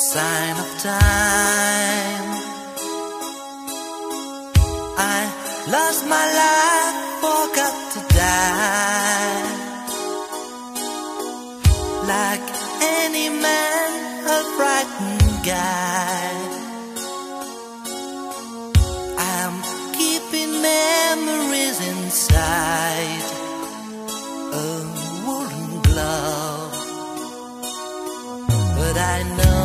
sign of time. I lost my life, forgot to die. Like any man, a frightened guy. I'm keeping memories inside A woolen glove. But I know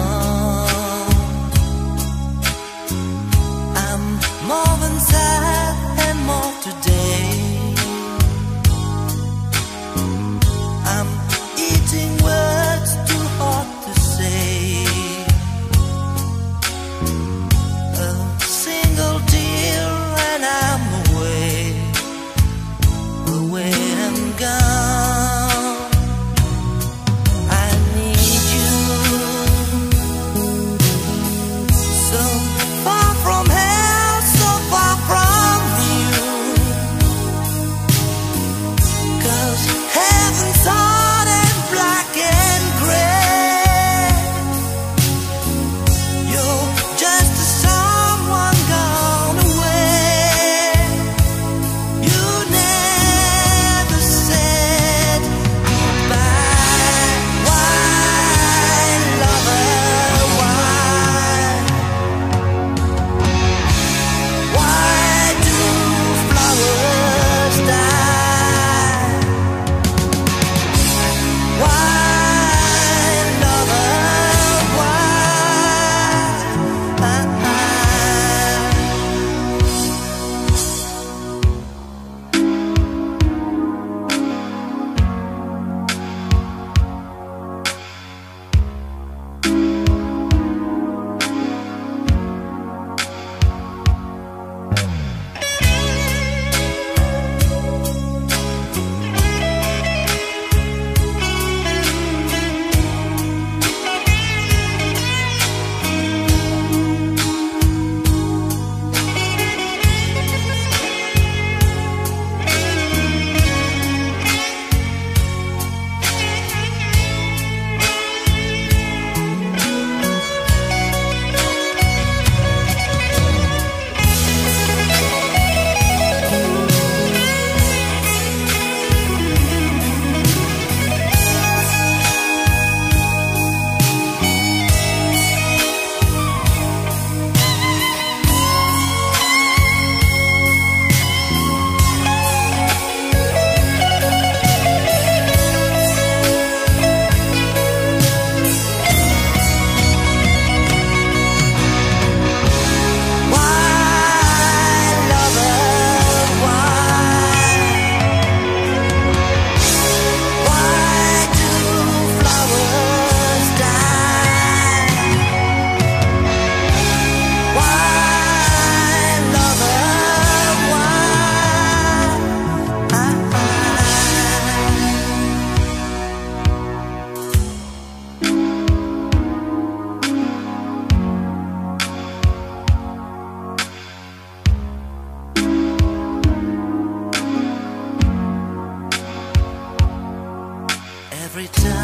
every time.